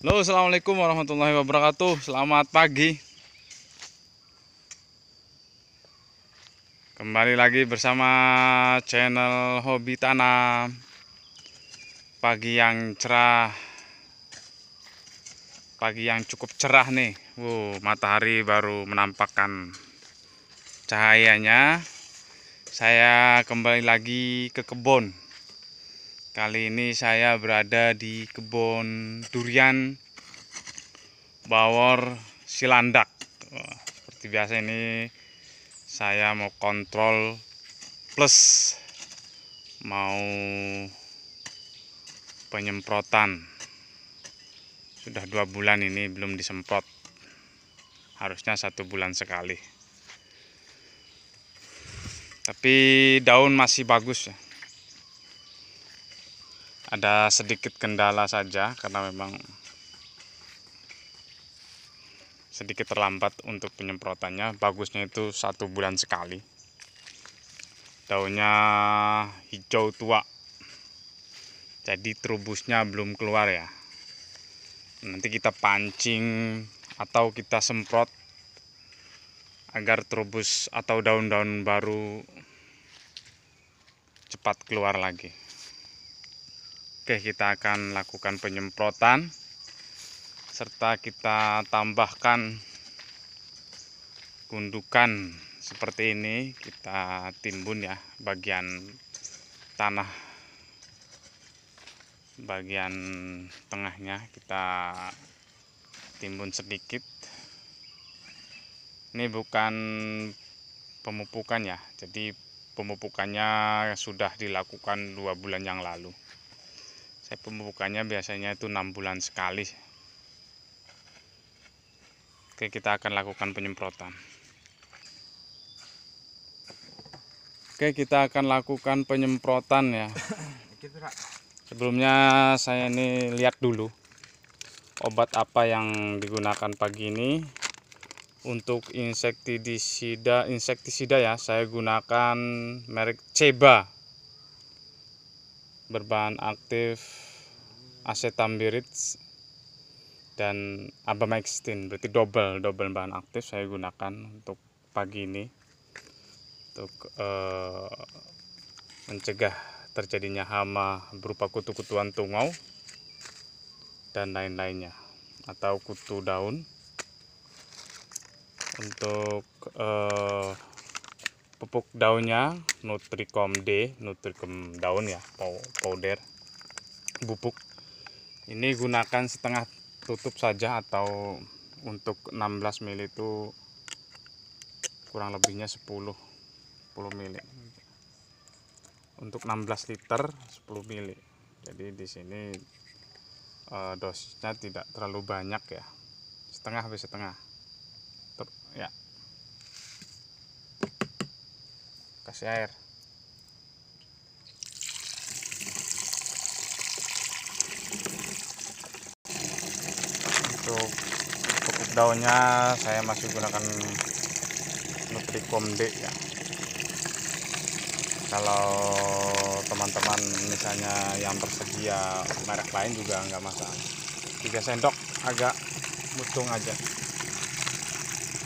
Halo assalamualaikum warahmatullahi wabarakatuh. Selamat pagi. Kembali lagi bersama channel hobi tanam. Pagi yang cerah. Pagi yang cukup cerah nih. Wow, Matahari baru menampakkan cahayanya. Saya kembali lagi ke kebun Kali ini saya berada di kebun durian Bawor Silandak. seperti biasa ini saya mau kontrol plus mau penyemprotan. Sudah dua bulan ini belum disemprot. Harusnya satu bulan sekali. Tapi daun masih bagus ya ada sedikit kendala saja karena memang sedikit terlambat untuk penyemprotannya. Bagusnya itu satu bulan sekali. Daunnya hijau tua. Jadi terubusnya belum keluar ya. Nanti kita pancing atau kita semprot agar terubus atau daun-daun baru cepat keluar lagi Oke kita akan lakukan penyemprotan serta kita tambahkan gundukan seperti ini. Kita timbun ya bagian tanah bagian tengahnya. Kita timbun sedikit. Ini bukan pemupukan ya jadi pemupukannya sudah dilakukan dua bulan yang lalu saya pemupukannya biasanya itu enam bulan sekali. Oke kita akan lakukan penyemprotan. Oke kita akan lakukan penyemprotan ya. Sebelumnya saya ini lihat dulu obat apa yang digunakan pagi ini. Untuk insektisida insektisida ya saya gunakan merek Ceba berbahan aktif asetambirit dan abamextin berarti double double bahan aktif saya gunakan untuk pagi ini untuk uh, mencegah terjadinya hama berupa kutu-kutuan tungau dan lain-lainnya atau kutu daun. Untuk uh, pupuk daunnya Nutricom D Nutricom daun ya powder bubuk. Ini gunakan setengah tutup saja atau untuk 16 ml itu kurang lebihnya 10 10 ml untuk 16 liter 10 ml jadi di sini eh, dosisnya tidak terlalu banyak ya. Setengah habis setengah. Ya kasih air. Untuk pupuk daunnya saya masih gunakan Nutricom D ya. Kalau teman-teman misalnya yang tersedia merek lain juga nggak masalah. 3 sendok agak mutung aja.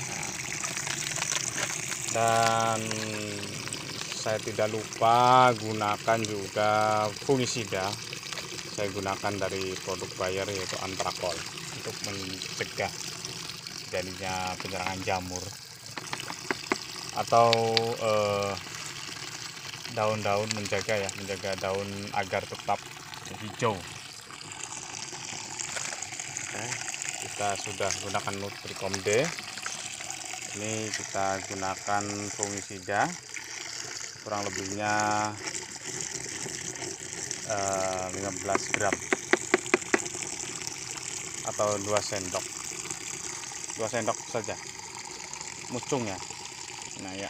Nah, dan saya tidak lupa gunakan juga fungisida saya gunakan dari produk Bayer yaitu antrakol untuk mencegah jadinya penyerangan jamur. Atau eh, daun-daun eh, menjaga ya menjaga daun agar tetap hijau. Oke, kita sudah gunakan Nutricom D ini kita gunakan fungisida kurang lebihnya eh, 15 gram. Atau 2 sendok. 2 sendok saja. Mucung ya. Nah ya.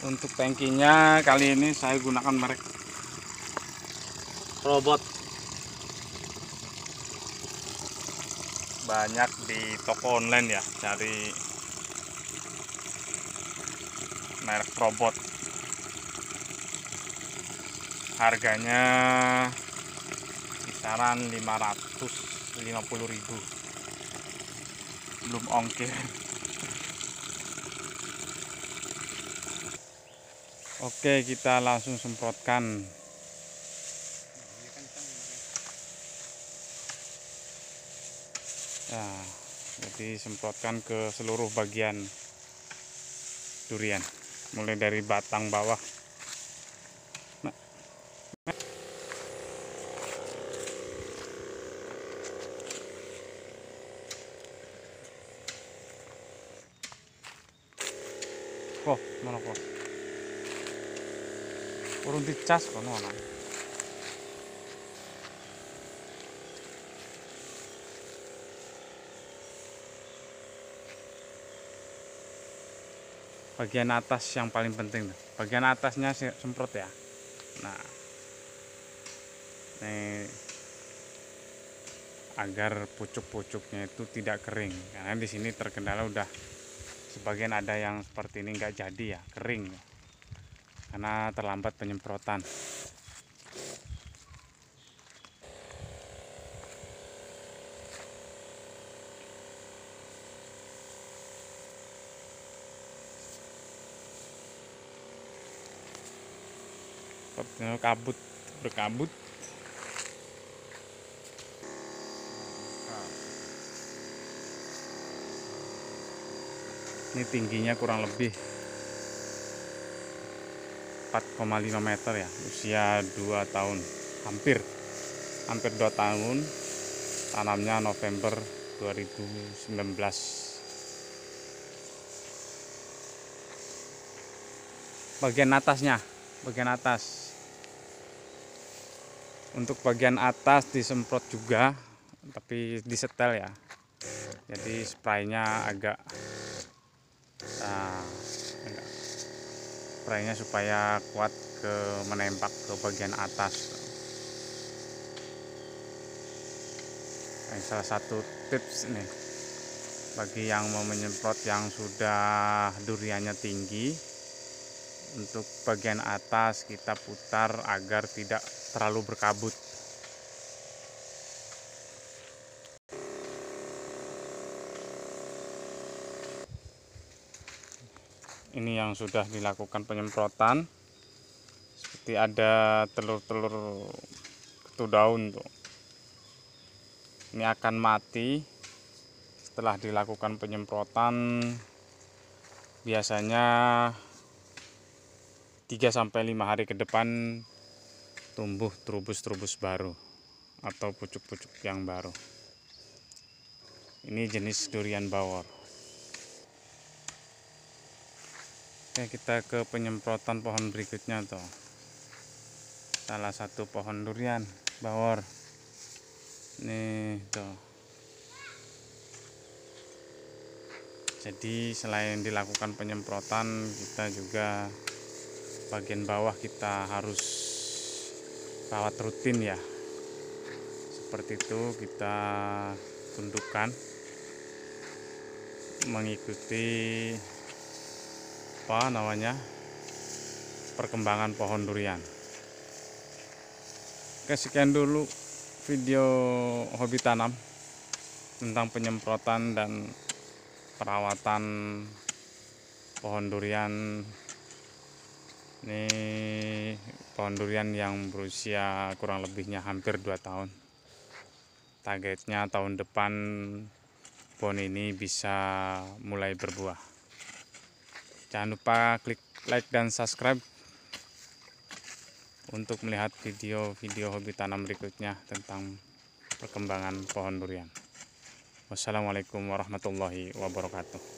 Untuk tangkinya kali ini saya gunakan merek robot banyak di toko online ya cari merek robot. Harganya kisaran 550.000 belum ongkir. Oke kita langsung semprotkan Nah, jadi semprotkan ke seluruh bagian durian. Mulai dari batang bawah. Kok mana kok urung dicas kono ana bagian atas yang paling penting. Bagian atasnya semprot ya. Nah ini agar pucuk-pucuknya itu tidak kering. Karena di sini terkendala udah sebagian ada yang seperti ini nggak jadi ya kering. Karena terlambat penyemprotan kabut berkabut. Ini tingginya kurang lebih 4,5 meter ya usia 2 tahun hampir hampir 2 tahun. Tanamnya November 2019 bagian atasnya bagian atas untuk bagian atas disemprot juga tapi disetel ya. Jadi spraynya agak nah, spraynya supaya kuat ke menembak ke bagian atas. Ini salah satu tips nih. Bagi yang mau menyemprot yang sudah duriannya tinggi untuk bagian atas kita putar agar tidak terlalu berkabut. Ini yang sudah dilakukan penyemprotan. Seperti ada telur-telur ketu daun tuh ini akan mati setelah dilakukan penyemprotan. Biasanya 3 sampai 5 hari ke depan tumbuh trubus-trubus baru atau pucuk-pucuk yang baru. Ini jenis durian bawor. Oke, kita ke penyemprotan pohon berikutnya tuh. Salah satu pohon durian bawor. Nih tuh. Jadi selain dilakukan penyemprotan, kita juga bagian bawah kita harus rawat rutin ya. Seperti itu kita tundukkan. Mengikuti apa namanya perkembangan pohon durian. Oke sekian dulu video hobi tanam tentang penyemprotan dan perawatan pohon durian. Ini pohon durian yang berusia kurang lebihnya hampir 2 tahun. Targetnya tahun depan pohon ini bisa mulai berbuah. Jangan lupa klik like dan subscribe untuk melihat video-video hobi tanam berikutnya tentang perkembangan pohon durian. Wassalamualaikum warahmatullahi wabarakatuh